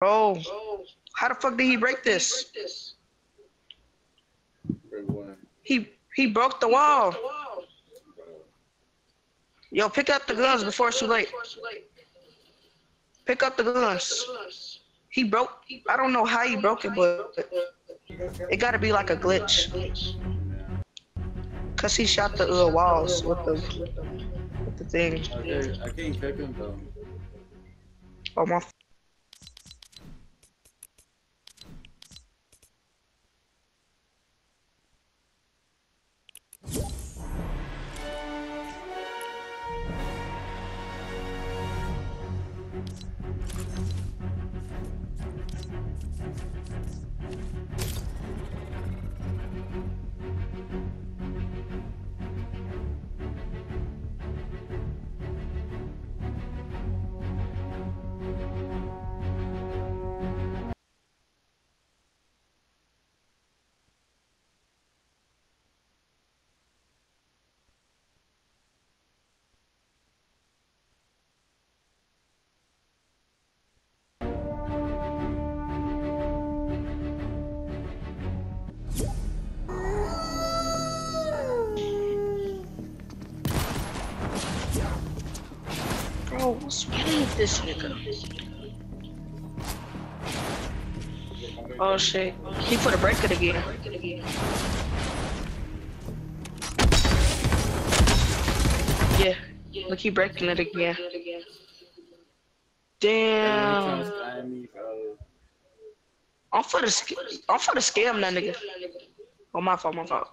Bro, how the fuck did he break this? He he broke the wall. Yo, pick up the guns before it's too late. Pick up the guns. He broke. I don't know how he broke it, but it gotta be like a glitch. Cause he shot the uh, walls with the with the thing. Okay, I can't pick him though. Oh my. Bro, what's with this nigga? Oh shit. He put a break it again. Yeah. Look, he breaking it again. Damn. I'm for the I'm for the scam that nigga. Oh my fault, my fault.